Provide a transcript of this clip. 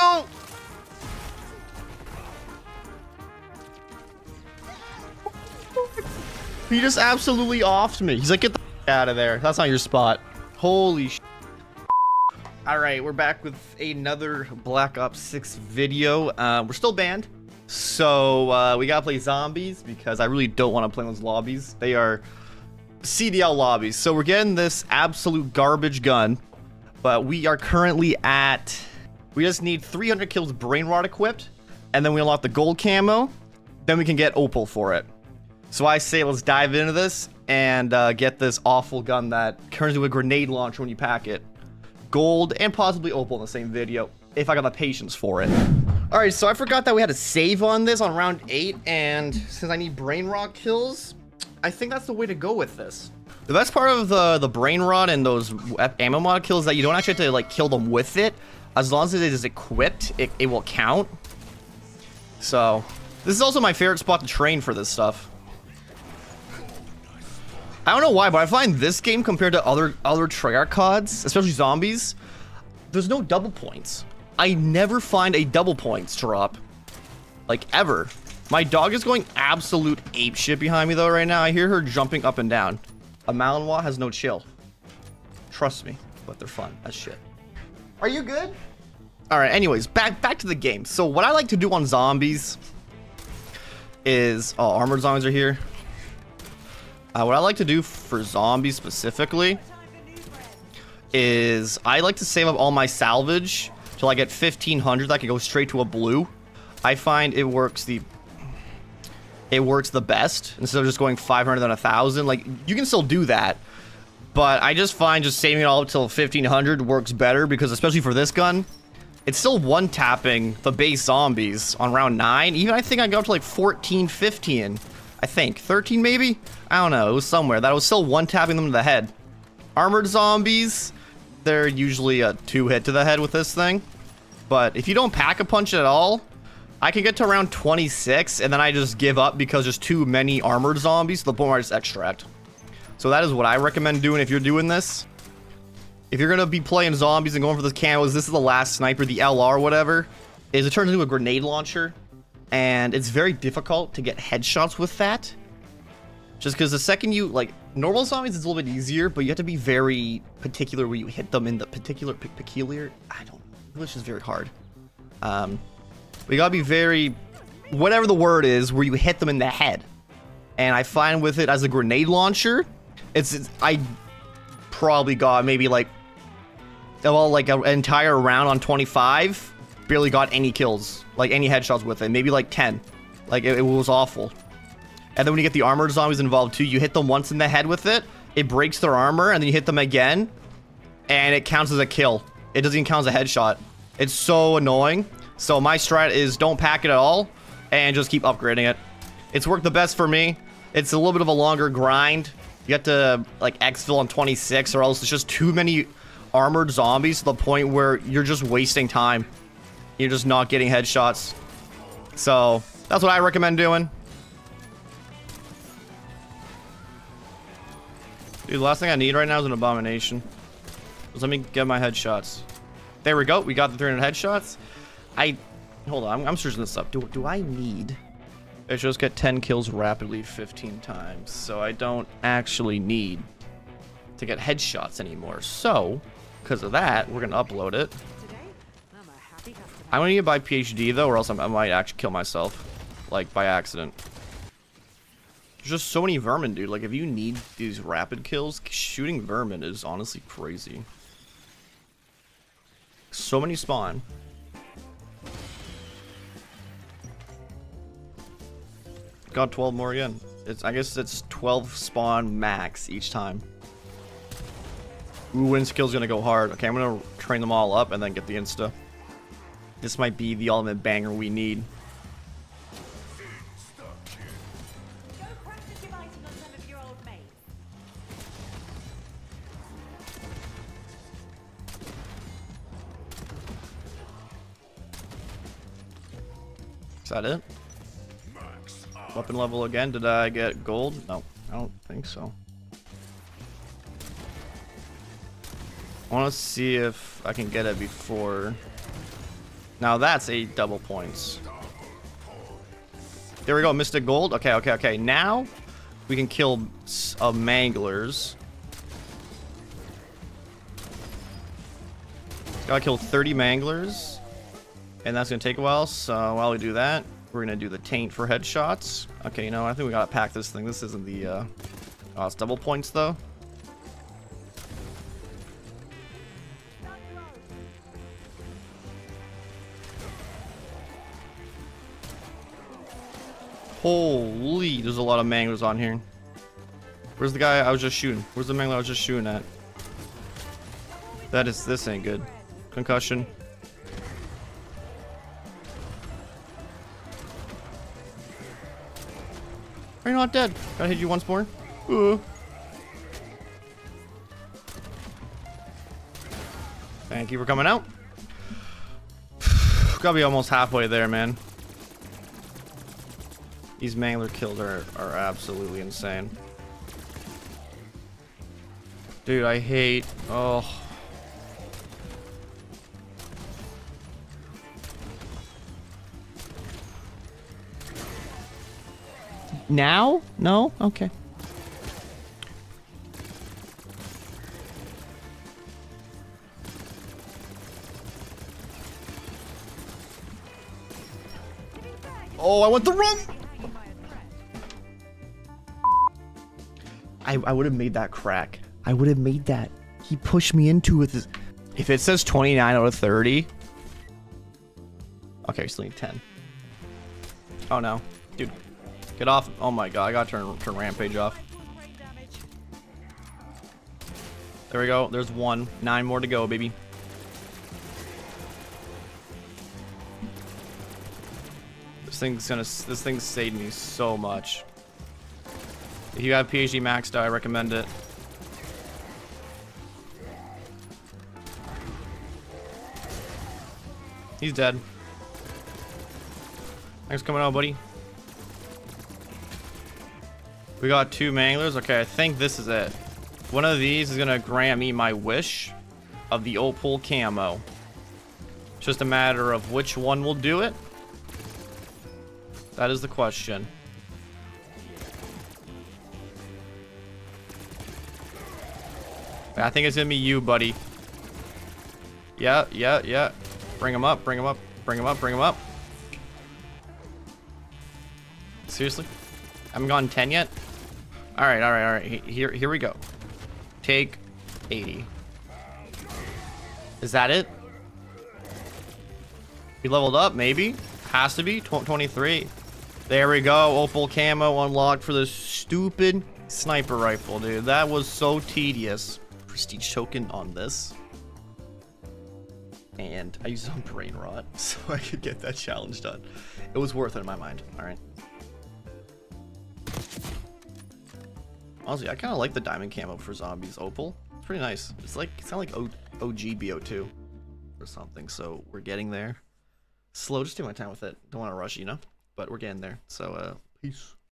No! He just absolutely offed me. He's like, get the out of there. That's not your spot. Holy sh Alright, we're back with another Black Ops 6 video. Uh, we're still banned. So, uh, we gotta play zombies because I really don't want to play those lobbies. They are CDL lobbies. So we're getting this absolute garbage gun. But we are currently at... We just need 300 kills brain rot equipped. And then we unlock the gold camo. Then we can get opal for it. So I say let's dive into this and uh, get this awful gun that turns into a grenade launcher when you pack it. Gold and possibly opal in the same video, if I got the patience for it. Alright, so I forgot that we had a save on this on round 8, and since I need brain rot kills, I think that's the way to go with this. The best part of the, the brain rot and those ammo mod kills is that you don't actually have to like kill them with it. As long as it is equipped, it, it will count. So, this is also my favorite spot to train for this stuff. I don't know why, but I find this game compared to other other Treyarch CODs, especially zombies, there's no double points. I never find a double points drop. Like, ever. My dog is going absolute ape shit behind me, though, right now. I hear her jumping up and down. A Malinois has no chill. Trust me, but they're fun as shit. Are you good? All right, anyways, back back to the game. So what I like to do on zombies is... Oh, armored zombies are here. Uh, what I like to do for zombies specifically is I like to save up all my salvage till I get 1500 that can go straight to a blue. I find it works the it works the best instead of just going 500 then 1000 like you can still do that but I just find just saving it all up till 1500 works better because especially for this gun it's still one tapping the base zombies on round 9 even I think I got up to like 14 15 I think. 13 maybe? I don't know. It was somewhere. That was still one-tapping them to the head. Armored zombies, they're usually a two-hit to the head with this thing. But if you don't pack a punch at all, I can get to around 26, and then I just give up because there's too many armored zombies to the point where I just extract. So that is what I recommend doing if you're doing this. If you're going to be playing zombies and going for the camos, this is the last sniper, the LR whatever, is it turns into a grenade launcher and it's very difficult to get headshots with that. Just because the second you, like, normal zombies is a little bit easier, but you have to be very particular where you hit them in the particular, peculiar, I don't, know. English is very hard. Um, you gotta be very, whatever the word is, where you hit them in the head. And I find with it as a grenade launcher, it's, it's I probably got maybe like, well, like an entire round on 25, barely got any kills, like any headshots with it. Maybe like 10. Like it, it was awful. And then when you get the armored zombies involved too, you hit them once in the head with it, it breaks their armor, and then you hit them again, and it counts as a kill. It doesn't even count as a headshot. It's so annoying. So my strat is don't pack it at all, and just keep upgrading it. It's worked the best for me. It's a little bit of a longer grind. You have to like exfil on 26, or else it's just too many armored zombies to the point where you're just wasting time. You're just not getting headshots. So, that's what I recommend doing. Dude, the last thing I need right now is an abomination. Just let me get my headshots. There we go. We got the 300 headshots. I... Hold on. I'm, I'm searching this up. Do, do I need... I just get 10 kills rapidly 15 times. So I don't actually need to get headshots anymore. So, because of that, we're going to upload it. I want to buy PhD though, or else I'm, i might actually kill myself, like by accident. There's just so many vermin, dude. Like if you need these rapid kills, shooting vermin is honestly crazy. So many spawn. Got 12 more again. It's I guess it's 12 spawn max each time. Ooh, win skill's gonna go hard. Okay, I'm gonna train them all up and then get the insta. This might be the ultimate banger we need. Is that it? Weapon level again. Did I get gold? No, I don't think so. I want to see if I can get it before Now that's eight double points. There we go, Mystic Gold. Okay, okay, okay. Now we can kill Manglers. Gotta kill 30 Manglers. And that's gonna take a while, so while we do that, we're gonna do the taint for headshots. Okay, you know, I think we gotta pack this thing. This isn't the, uh... Oh, it's double points, though. Holy, there's a lot of manglers on here. Where's the guy I was just shooting? Where's the mangler I was just shooting at? That is, this ain't good. Concussion. Not dead? Can I hit you once more? Uh. Thank you for coming out. Gotta be almost halfway there, man. These mangler kills are, are absolutely insane. Dude, I hate... Oh. Now? No? Okay. Oh, I went the wrong... I, I would have made that crack. I would have made that. He pushed me into it. If it says 29 out of 30... Okay, still need 10. Oh no. Dude, get off. Oh my god, I gotta turn, turn Rampage off. There we go. There's one. Nine more to go, baby. This thing's gonna... This thing's saved me so much. If you have PhD maxed I recommend it. He's dead. Thanks for coming out, buddy. We got two manglers. Okay, I think this is it. One of these is gonna grant me my wish of the opal camo. It's just a matter of which one will do it. That is the question. I think it's gonna be you, buddy. Yeah, yeah, yeah. Bring him up, bring him up, bring him up, bring him up. Seriously? I haven't gone 10 yet? Alright, alright, alright. Here, here we go. Take 80. Is that it? We leveled up, maybe? Has to be. Tw 23. There we go. Opal camo unlocked for this stupid sniper rifle, dude. That was so tedious. Prestige token on this. And I used it on brain rot so I could get that challenge done. It was worth it in my mind. Alright. Honestly, I kind of like the diamond camo for zombies opal. It's pretty nice. It's like it's of like o OG BO2 or something. So we're getting there. Slow, just take my time with it. Don't want to rush, you know. But we're getting there. So uh, peace.